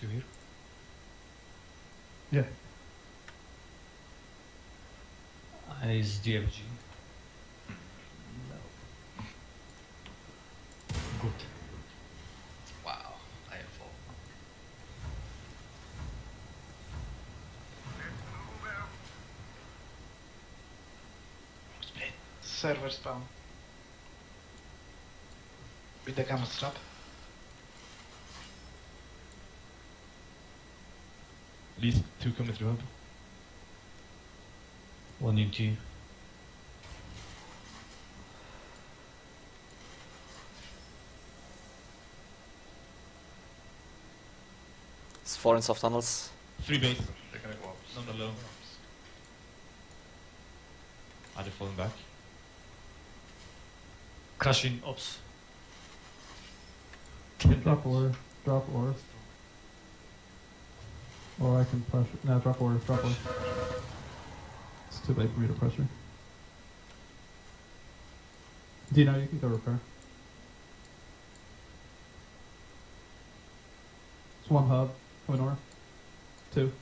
Do you hear? Yeah. Is DFG. No. Good. Wow, I am full. Split. Server spawn. With the gamma strap. At least two coming through hub. One in G. It's four in soft tunnels. Three base. They're gonna go up. None alone. Are they falling back? Crashing ops. Drop ore. Drop ore. Or I can pressure. No, drop ore. Drop ore. It's too late for me to pressure. Do you know you can go repair. It's one hub. Coming north. Two.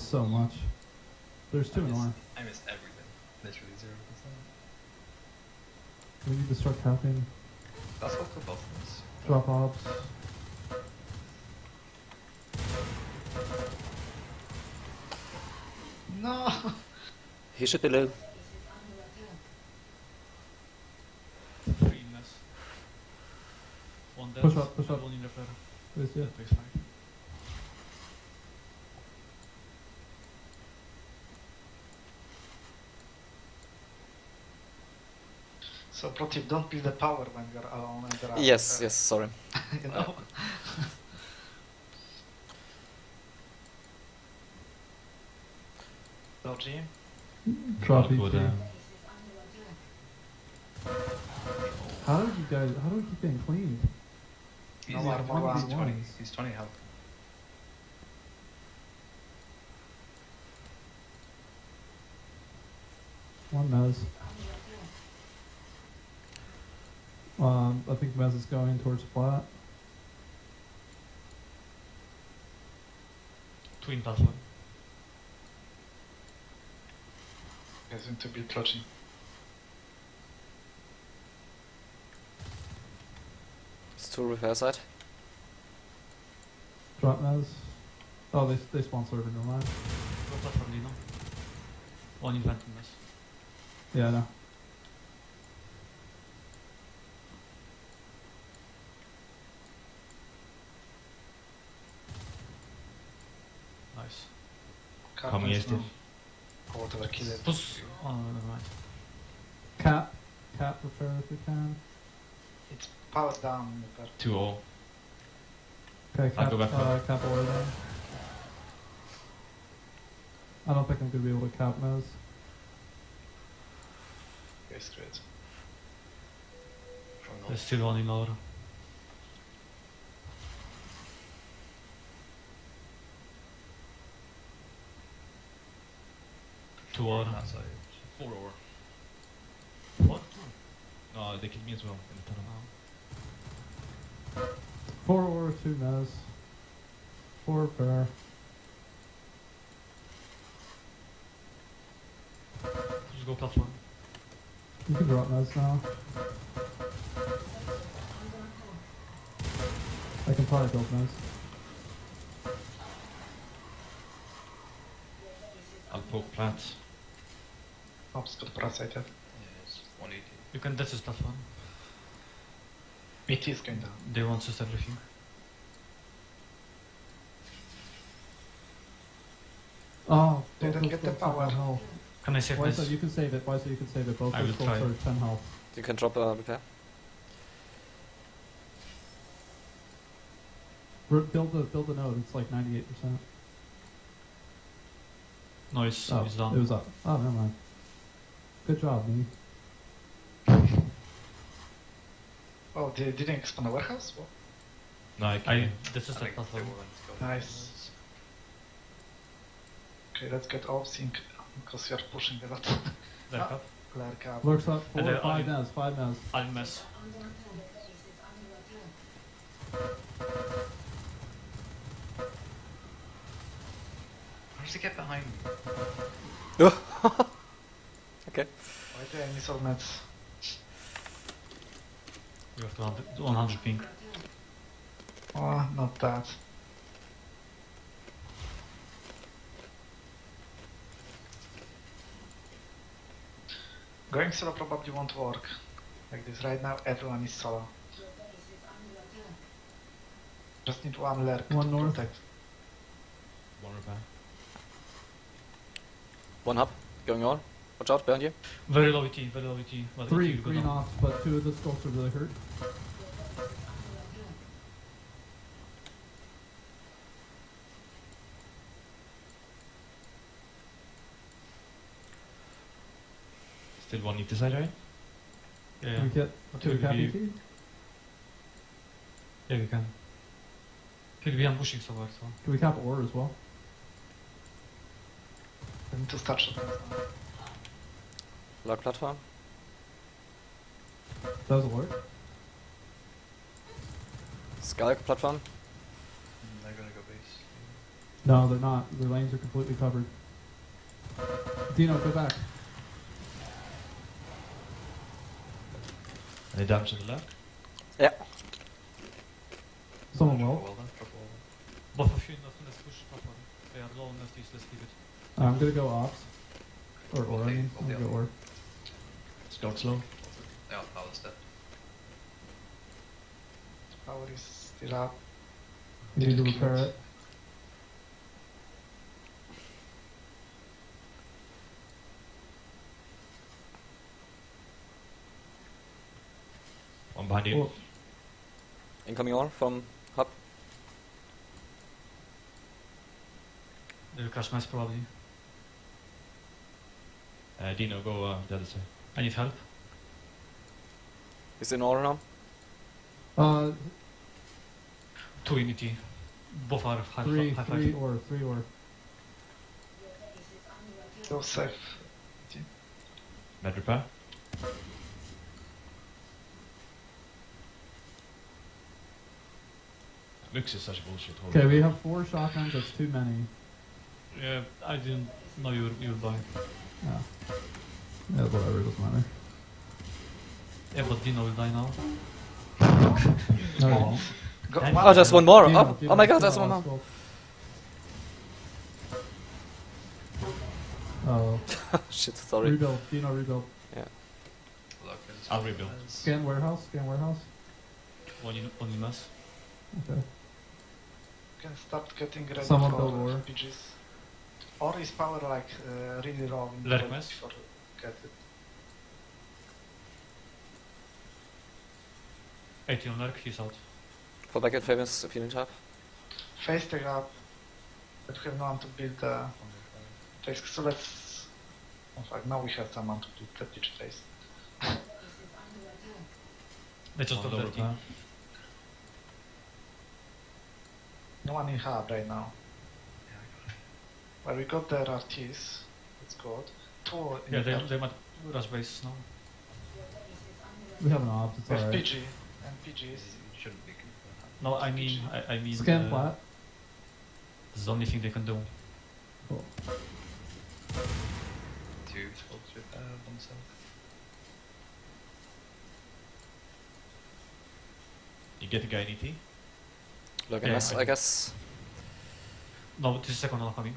I missed so much. There's two I in missed, ore. I missed everything. Literally zero percent. We need to start tapping. That's what for both of us. Drop ops. No! He should be low. Three mess. One dead. Push up, push up. One in repair. Is yeah. That takes five. So pro don't build the power when you're alone and there are Yes, uh, yes, sorry. you know? Dodgy. Drop Go How did you guys? How do we keep getting cleaned? He's, No armor one he's 20. He's 20 health. One Mez. Um, I think Mez is going towards flat. Twin platform. Guys need to be dodgy. It's two repair side. Drop Mez. Oh, they they spawn server. Never mind. Go platform Deano. One in phantom mess. Yeah, I know. Nice. Coming Carpets is now. Or whatever, kill it. Push. Oh, never mind. Cap. Cap repair if we can. It's powered down. but Two all. Okay, I'll go back uh, up. cap ore then. I don't think I'm gonna be able to cap those. Guys, great. From There's north. still one in Aura. Two on Aura. that side. Four or. What? No, they killed me as well in the tunnel. Oh. Four ore, two Mez. Four repair. Just go platform. You can drop Mez now. I can probably build Mez. I'll poke plant. Ops got parasited. Yes, 180. You can that's just platform. ET is going down. They want just everything. Oh, They both don't get the power. on health. Can I save Why this? so you can save it? Why so you can save it? Both I those will folks try. are 10 health. You can drop a repair. R- build the build the node. It's like 98 percent. No, it's, Oh, it's done. it was up. Oh, never mind. Good job, me. Oh, they didn't expand the warehouse? What? No, I I, can. this is I the think platform. Nice. Okay, let's get off sync because you're pushing a lot. There, Ah. cup. Clerk up. Lurks up. Four, And then five I- mez, five mez. I'll mess. How does he get behind me? Okay. Why do I miss all meds? You have 200, 100 ping. Oh, ah, not that. Going solo probably won't work. Like this right now, everyone is solo. Just need one lurk One to north. protect. One repair. One hub going on. Watch out behind you. Very low ET, very low ET. But Three, ET will go three down. but two of the scopes are really hurt. Still one ET side, right? Yeah, Can we get But two will cap be- ET? yeah, we can. Could be I'm pushing somewhere, so. Can we cap ore as well? I need to start shot now. Lock platform. Does work. Skulk platform. They're gonna go base. No, they're not. Their lanes are completely covered. Deano, go back. Any damage on the left? Yeah. Someone will. wall then, drop a wall Both of you, nothing, let's push platform. They are low on FTs, let's leave it. I'm gonna go ops. Or ore, I Okay, mean. I'll I'm gonna go up. ore. Scout slow. then. Yeah, power step. Power is still up. You need to Didn't repair it. One behind you. Oh, Incoming ore from hub. They will crash mass probably. Uh, Deano, go uh, the other side. I need help. Is it ore now. Uh, Two unity. Both are high, three, high three five. ore, three ore. Go safe. Med repair. Lux is such bullshit. Okay, we have four shotguns. That's too many. Yeah, I didn't know you would, you would buy. Yeah. Yeah, whatever. Doesn't matter. Yeah, but Deano will die now. No. Go, And- one Oh, there's one more. Deano, Oh, Deano, oh my god, Deano, there's one more. Oh, oh. Shit, sorry. rebuild. Deano, rebuild. Look, it's I'll rebuild. Scan warehouse. Scan warehouse. One in, one in mass. Okay. can start getting ready Someone for build ore. RPGs. Or is power like uh, really wrong in Lurk the before get it. 80 on Lurk, he's out. Fall back at famous if you need help. Face the up. But we have no one to build the face. So let's. In fact, now we have someone to build the pitch face. They just One got low 30. repair. No one in hub right now. Well, we got the RTs. That's good. Two in Yeah, the they, they might rush base now. We have an ops. It's alright. FPG and PGs. Shouldn't be. No, I mean, I, I mean. Scan uh, flat. This is the only thing they can do. Cool. Two scopes with uh, oneself. You get the guy in ET. Look, Yeah, mess, I I guess. No, this is second one coming.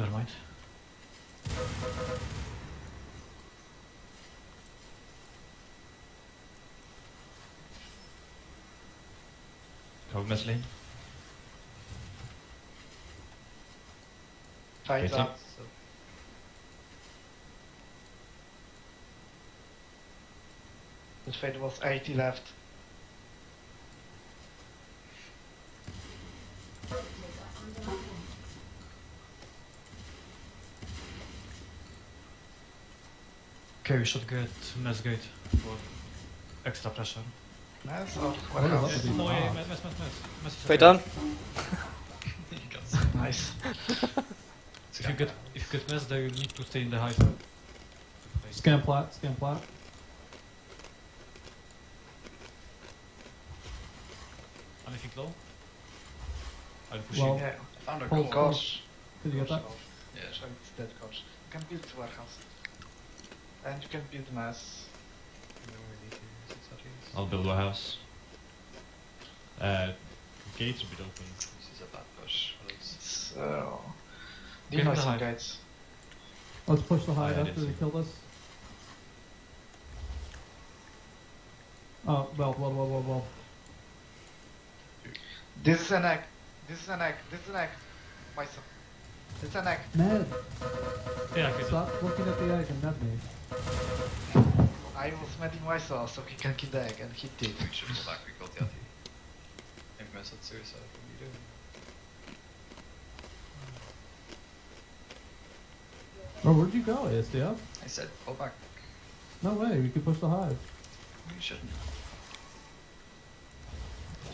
Never mind. Lane. Tides Okay. up. So, The fade was 80 left. Okay, we should get mess gate for extra pressure. Mess or I warehouse? No, yeah, mess, mess, mess, mess. mess is okay. down. you Nice. If you get if you get mess, they need to stay in the hive. Scan plat, scan plat. Anything low? I'll push Well, in. Yeah. Found a Hold- gold. hold. Coach. Could you get that? Yeah, So it's dead coach. You can build warehouse. And you can build mass. no, we need to six RGs. I'll build a house. Uh, gates will be open. This is a bad push. What else? It's, uh, the some hive. guides. Let's push the hive I after did they see. kill this. Oh, well, well, well, well, well. This is an egg. This is an egg. This is an egg. Myself. It's an egg. Ned, Yeah, I can stop looking at the egg and not me. I was medding myself so he can kill the egg and he did. We should go back. We got the RT. Infamous at suicide. What are you doing? Oh, where'd you go, ASDF? I said, go back. No way, we could push the hive. We shouldn't.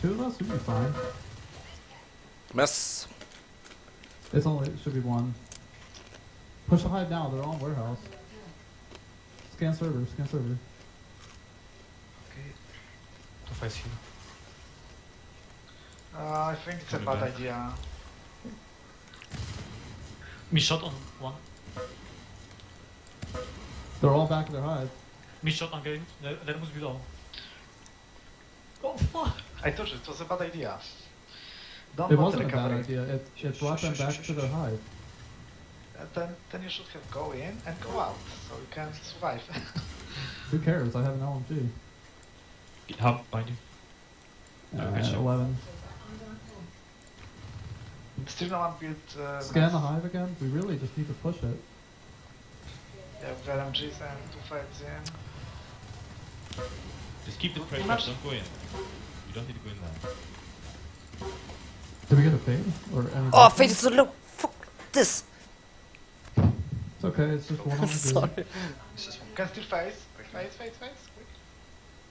Two of us would be fine. Mess. It's only, it should be one. Push the hive now, they're on warehouse. Scan server, scan server. Okay. to face here. Uh, I think it's a bad back. idea. Me shot on one. They're all back in their hive. Me shot on game. There, there must be low. Oh fuck! I told you it was a bad idea. Don't It wasn't a bad idea, it, it brought them back to their hive. Uh, then, then you should have go in and go out so you can survive. Who cares, I have an LMG. Hub behind you. Uh, Okay, 11. Still no one built. Uh, Scan mass. the hive again? We really just need to push it. Yeah, with LMGs and two fights in. Just keep the pressure. Don't go in. You don't need to go in there. Did we get a fade? Or Oh, fade is so low. Fuck this. It's okay, it's just one on the grid. Sorry. This is one. Can still face. Face, face, face. Quick.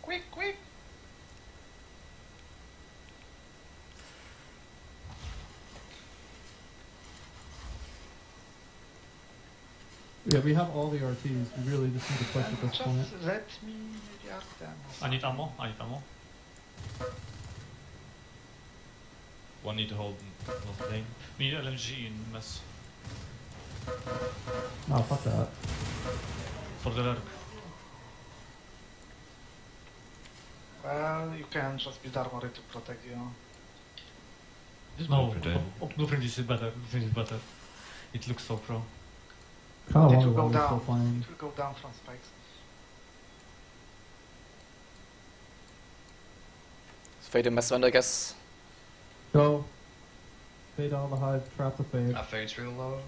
Quick, quick. Yeah, we have all the RTs. We really just need to push at this Just point. let me react them. I need ammo. I need ammo. One need to hold one lane. Me LMG in mess No, ah, fuck that. for the lurk. Well, you can just build armory to protect you. Just No, go for the. oh, blueprint is better. Blueprint is better. It looks so pro. Kinda It will go we're still down. playing. It will go down from spikes. Fade in mess vent, I guess. Go. Fade out of the hive, trap the fade. That fade's real low.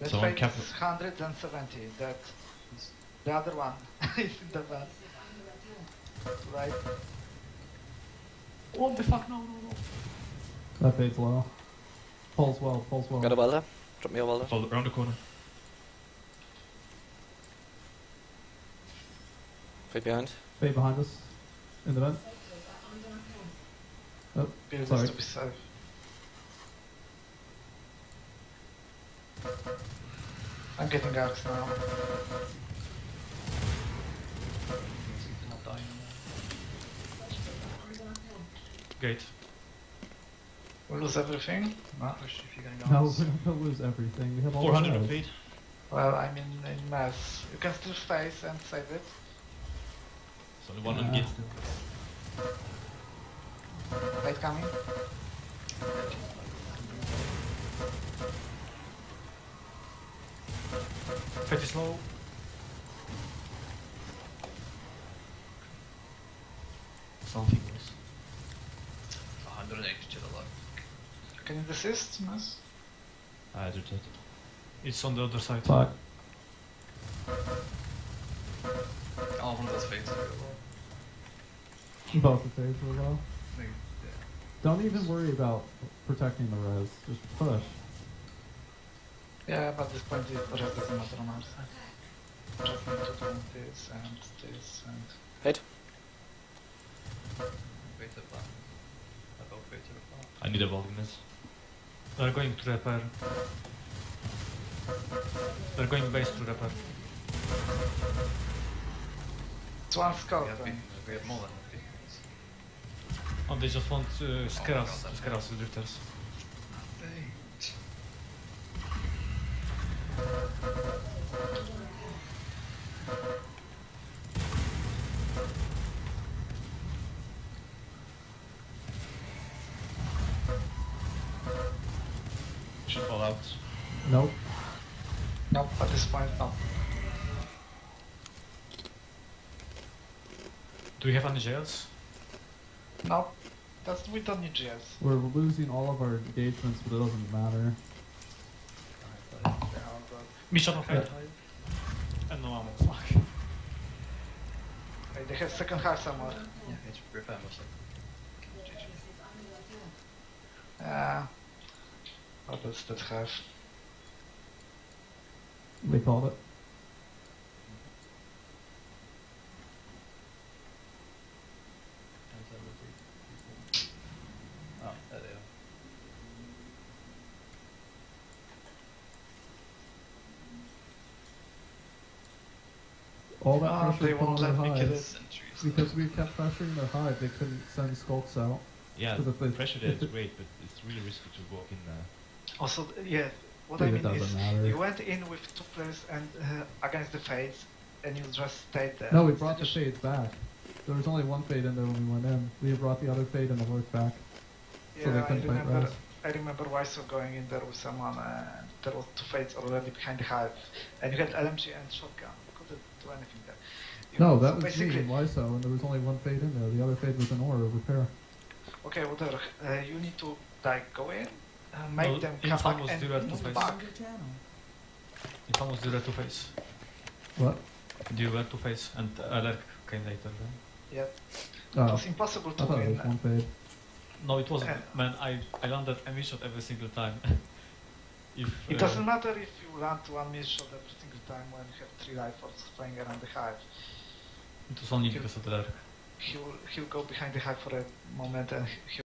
Let's Someone fight 170. That the other one is in the van. Right. What the fuck? No, no, no. That fade's low. Pulls well, pulls well. Got a welder. Drop me a welder. Follow around the corner. Fade behind. Fade behind us. In the vent. Oh, Build Sorry. to be safe. I'm getting out now. He's not dying. Gate. We lose everything? No. Push if you're going no, down. we're not lose everything. We have all the 400 feet. Well, I'm in, mass. You can still face and save it. It's only one on Yeah. gate. Light coming. Fade is low. Something was. 180 to the left. Can you desist, mess? I did it. It's on the other side. Fuck. Both the fades were low. Maybe, yeah. Don't even worry about protecting the res. Just push. Yeah, but this point it just doesn't matter on our side. Just need to do this and this and... Fade. Wait a plan. About wait a plan. I need a voluminous. They're going to repair. They're going base to repair. It's one We scout have, then. been, we have more than big ones. Oh, they just want uh, scare us, God, to scare us with drifters. Dang. Should fall out. Nope. Nope, at this point, no. Do we have any jails? No, that's, we don't need GS. We're losing all of our engagements, but it doesn't matter. Mission of Yeah. And no ammo. Fuck. Hey, they have second half somewhere. Yeah, it's repair mostly. Yeah. What does that have? They called it. Oh, there they are. All that Ah, pressure they won't their let me kill it. Because we kept pressuring their hive, they couldn't send skulks out. Yeah, So that pressure there if is it- great, but it's really risky to walk in there. Also, yeah, what But I mean is, matter. you went in with two players and uh, against the Fades, and you just stayed there. No, we brought the fades back. There was only one fade in there when we went in. We brought the other fade and the lurk back. so they Yeah, I couldn't fight remember. Raz. I remember Weisso going in there with someone, and there was two Fades already behind the hive, and you had LMG and shotgun. You anything there. You No, know, that so was me basically. and Lyso, and there was only one fade in there. The other fade was an ore repair. Okay, whatever. Uh, you need to like go in, uh, make Well, them come info back was and zero to move face. back. If I was the red to face. What? You were to face and Alerk came later. Right? Yeah, it Oh, was impossible I to it win. was one fade. No, it wasn't. Uh, Man, I, I landed a shot every single time. if It uh, doesn't matter if you land one miss shot every single time when you have three rifles flying around the hive. Of the Alerk. He'll he'll go behind the hive for a moment and he